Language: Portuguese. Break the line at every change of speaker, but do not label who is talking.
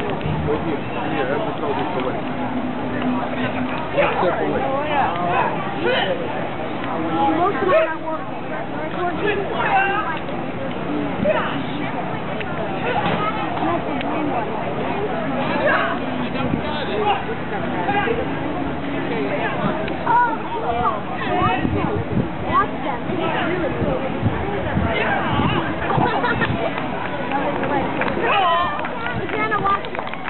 todas. Yeah. Thank you.